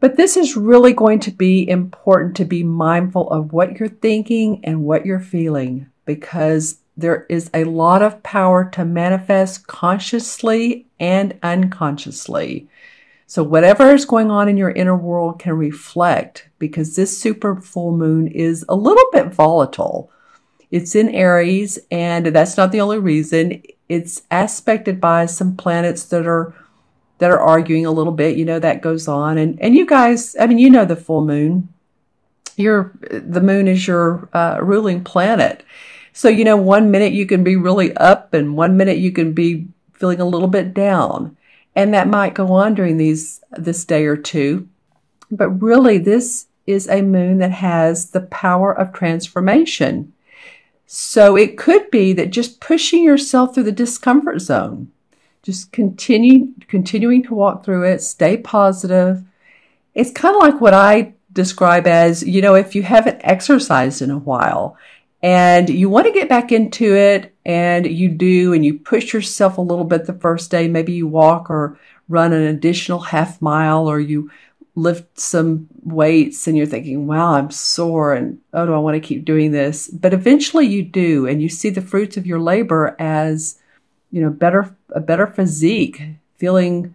But this is really going to be important to be mindful of what you're thinking and what you're feeling because there is a lot of power to manifest consciously and unconsciously. So, whatever is going on in your inner world can reflect because this super full moon is a little bit volatile. It's in Aries, and that's not the only reason. It's aspected by some planets that are that are arguing a little bit. You know that goes on, and and you guys, I mean, you know the full moon. Your the moon is your uh, ruling planet, so you know one minute you can be really up, and one minute you can be feeling a little bit down and that might go on during these this day or two. But really, this is a moon that has the power of transformation. So it could be that just pushing yourself through the discomfort zone, just continue continuing to walk through it, stay positive. It's kind of like what I describe as, you know, if you haven't exercised in a while and you want to get back into it and you do and you push yourself a little bit the first day maybe you walk or run an additional half mile or you lift some weights and you're thinking wow i'm sore and oh do i want to keep doing this but eventually you do and you see the fruits of your labor as you know better a better physique feeling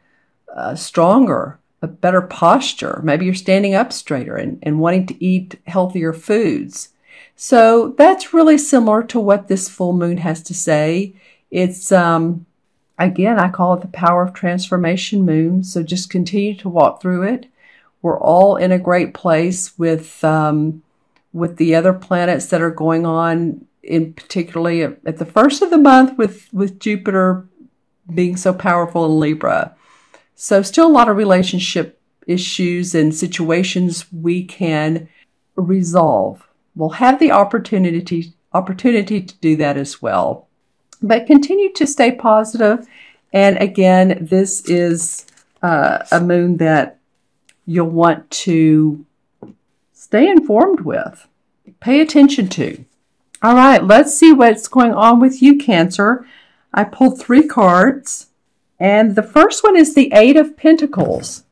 uh, stronger a better posture maybe you're standing up straighter and, and wanting to eat healthier foods so that's really similar to what this full moon has to say. It's, um, again, I call it the power of transformation moon. So just continue to walk through it. We're all in a great place with, um, with the other planets that are going on in particularly at, the first of the month with, with Jupiter being so powerful in Libra. So still a lot of relationship issues and situations we can resolve We'll have the opportunity opportunity to do that as well. But continue to stay positive. And again, this is uh, a moon that you'll want to stay informed with, pay attention to. All right, let's see what's going on with you, Cancer. I pulled three cards, and the first one is the Eight of Pentacles.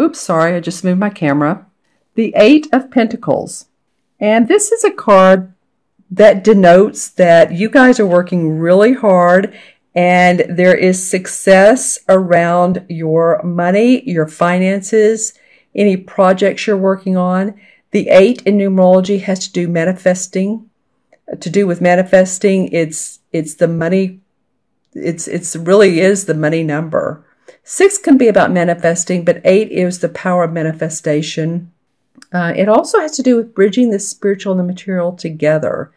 Oops, sorry, I just moved my camera. The Eight of Pentacles. And this is a card that denotes that you guys are working really hard and there is success around your money, your finances, any projects you're working on. The eight in numerology has to do manifesting, to do with manifesting. It's, it's the money. It's, it's really is the money number. Six can be about manifesting, but eight is the power of manifestation. Uh, it also has to do with bridging the spiritual and the material together.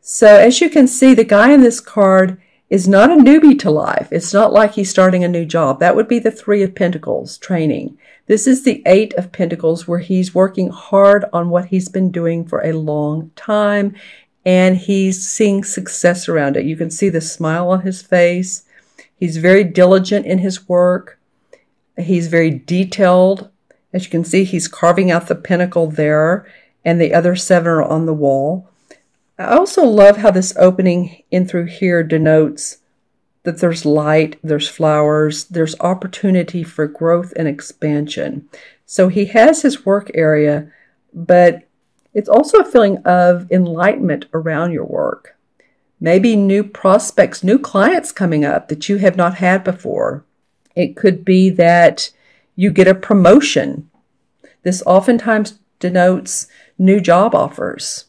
So as you can see, the guy in this card is not a newbie to life. It's not like he's starting a new job. That would be the Three of Pentacles training. This is the Eight of Pentacles where he's working hard on what he's been doing for a long time and he's seeing success around it. You can see the smile on his face. He's very diligent in his work. He's very detailed as you can see, he's carving out the pentacle there, and the other seven are on the wall. I also love how this opening in through here denotes that there's light, there's flowers, there's opportunity for growth and expansion. So he has his work area, but it's also a feeling of enlightenment around your work. Maybe new prospects, new clients coming up that you have not had before. It could be that you get a promotion. This oftentimes denotes new job offers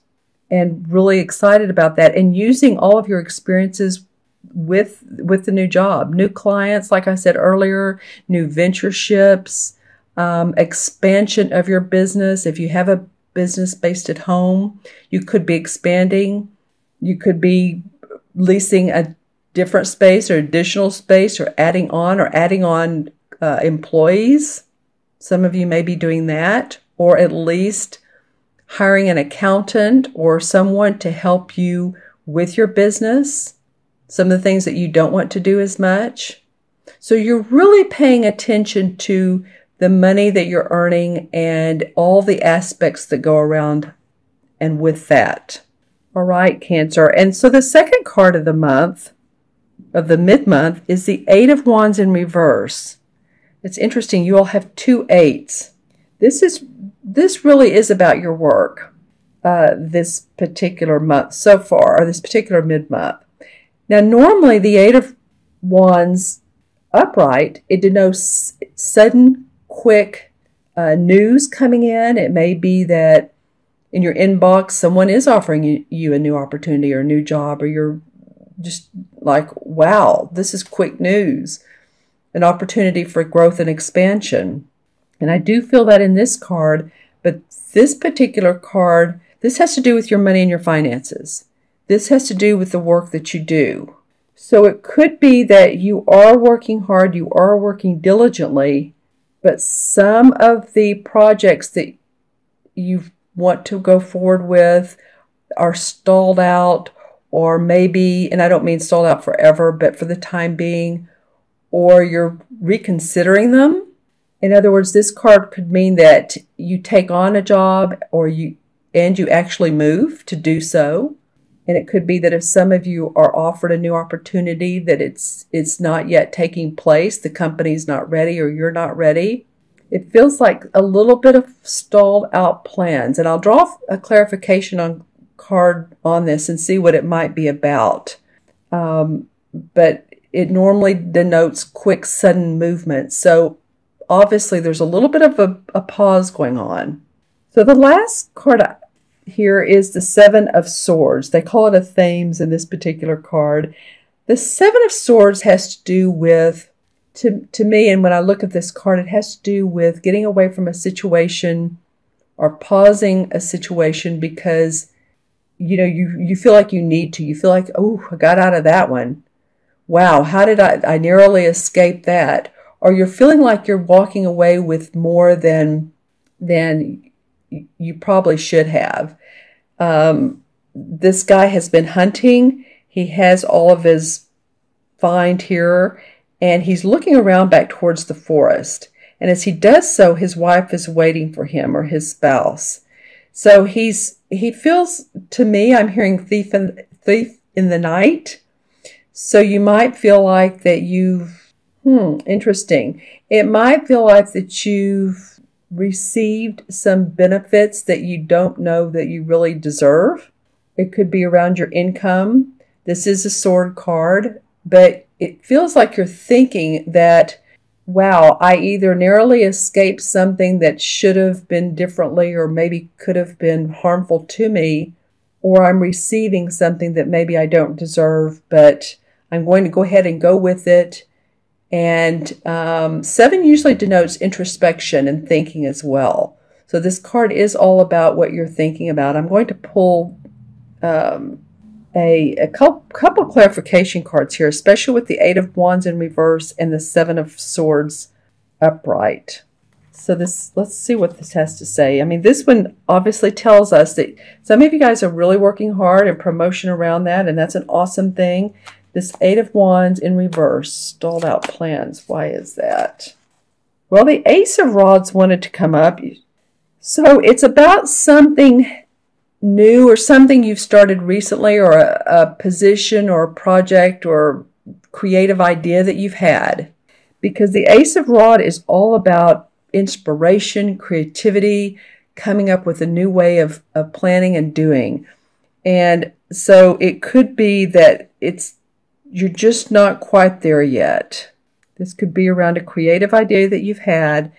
and really excited about that and using all of your experiences with with the new job new clients like i said earlier new ventureships um, expansion of your business if you have a business based at home you could be expanding you could be leasing a different space or additional space or adding on or adding on uh, employees. Some of you may be doing that, or at least hiring an accountant or someone to help you with your business. Some of the things that you don't want to do as much. So you're really paying attention to the money that you're earning and all the aspects that go around and with that. All right, Cancer. And so the second card of the month, of the mid month, is the Eight of Wands in reverse. It's interesting, you all have two eights. This is this really is about your work. Uh, this particular month so far, or this particular mid month. Now, normally the Eight of Wands upright, it denotes sudden, quick uh, news coming in. It may be that in your inbox, someone is offering you, you a new opportunity or a new job, or you're just like, wow, this is quick news, an opportunity for growth and expansion. And I do feel that in this card, but this particular card, this has to do with your money and your finances. This has to do with the work that you do. So it could be that you are working hard, you are working diligently, but some of the projects that you want to go forward with are stalled out, or maybe, and I don't mean stalled out forever, but for the time being, or you're reconsidering them. In other words, this card could mean that you take on a job or you and you actually move to do so. And it could be that if some of you are offered a new opportunity that it's it's not yet taking place, the company's not ready or you're not ready. It feels like a little bit of stalled out plans. And I'll draw a clarification on card on this and see what it might be about. Um, but it normally denotes quick, sudden movement. So obviously there's a little bit of a, a pause going on. So the last card here is the Seven of Swords. They call it a Thames in this particular card. The Seven of Swords has to do with, to, to me, and when I look at this card, it has to do with getting away from a situation or pausing a situation because you know you you feel like you need to you feel like oh i got out of that one wow how did i i narrowly escape that or you're feeling like you're walking away with more than than you probably should have. Um, this guy has been hunting. He has all of his find here, and he's looking around back towards the forest. And as he does so, his wife is waiting for him or his spouse. So he's he feels to me, I'm hearing thief in, thief in the night. So you might feel like that you've hmm, interesting. It might feel like that you've received some benefits that you don't know that you really deserve. It could be around your income. This is a sword card, but it feels like you're thinking that, wow, I either narrowly escaped something that should have been differently or maybe could have been harmful to me, or I'm receiving something that maybe I don't deserve, but I'm going to go ahead and go with it and um, seven usually denotes introspection and thinking as well. So this card is all about what you're thinking about. I'm going to pull um, a, a couple clarification cards here, especially with the Eight of Wands in reverse and the Seven of Swords upright. So this, let's see what this has to say. I mean, this one obviously tells us that some of you guys are really working hard and promotion around that, and that's an awesome thing. This Eight of Wands in reverse, stalled out plans. Why is that? Well, the Ace of Rods wanted to come up. So it's about something new or something you've started recently or a, a position or a project or creative idea that you've had. Because the Ace of Rod is all about inspiration, creativity, coming up with a new way of, of planning and doing. And so it could be that it's you're just not quite there yet. This could be around a creative idea that you've had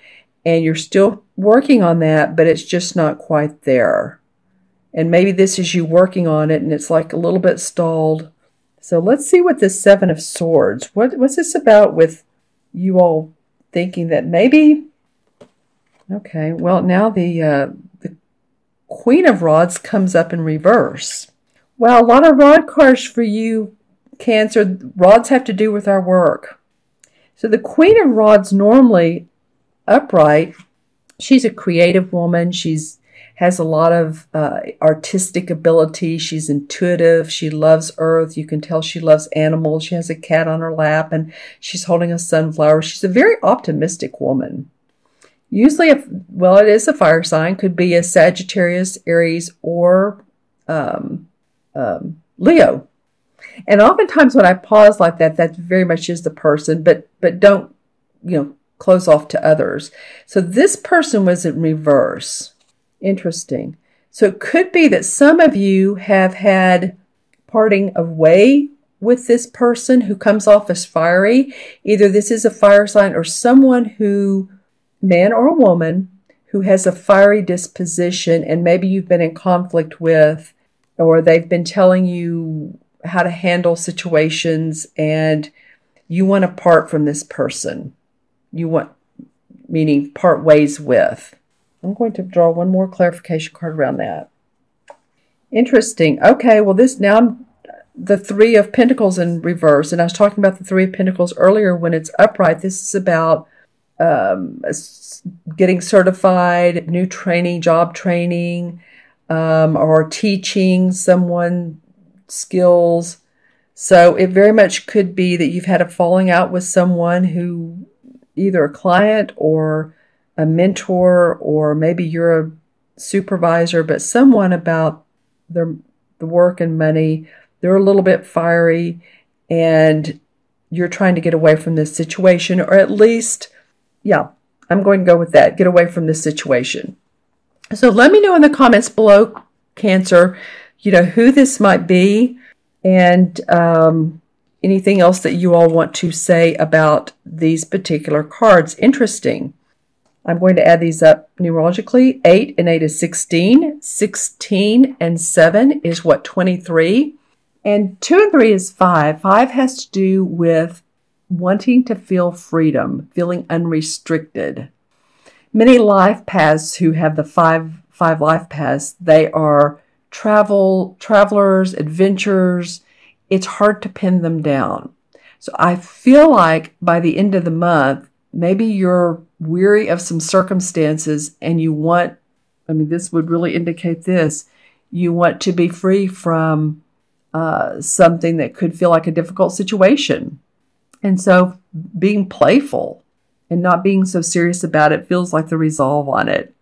and you're still working on that, but it's just not quite there. And maybe this is you working on it and it's like a little bit stalled. So let's see what this Seven of Swords, what, what's this about with you all thinking that maybe, okay, well, now the, uh, the Queen of Rods comes up in reverse. Well, a lot of rod cards for you Cancer, rods have to do with our work. So the Queen of Rods normally upright, she's a creative woman. She's has a lot of uh, artistic ability. She's intuitive. She loves earth. You can tell she loves animals. She has a cat on her lap and she's holding a sunflower. She's a very optimistic woman. Usually, if, well, it is a fire sign, could be a Sagittarius, Aries, or um, um, Leo. And oftentimes when I pause like that, that very much is the person, but but don't, you know, close off to others. So this person was in reverse. Interesting. So it could be that some of you have had parting of way with this person who comes off as fiery. Either this is a fire sign or someone who, man or woman, who has a fiery disposition and maybe you've been in conflict with, or they've been telling you how to handle situations and you want to part from this person. You want, meaning part ways with. I'm going to draw one more clarification card around that. Interesting. Okay, well, this now the Three of Pentacles in reverse, and I was talking about the Three of Pentacles earlier when it's upright. This is about um, getting certified, new training, job training, um, or teaching someone skills. So it very much could be that you've had a falling out with someone who, either a client or a mentor, or maybe you're a supervisor, but someone about their the work and money. They're a little bit fiery, and you're trying to get away from this situation, or at least, yeah, I'm going to go with that. Get away from this situation. So let me know in the comments below, Cancer, you know, who this might be and um, anything else that you all want to say about these particular cards. Interesting. I'm going to add these up numerologically. 8 and 8 is 16. 16 and 7 is what, 23? And 2 and 3 is 5. 5 has to do with wanting to feel freedom, feeling unrestricted. Many life paths who have the five five life paths, they are travel travelers, adventurers. It's hard to pin them down. So I feel like by the end of the month, maybe you're weary of some circumstances and you want I mean this would really indicate this. You want to be free from uh, something that could feel like a difficult situation. And so being playful and not being so serious about it feels like the resolve on it.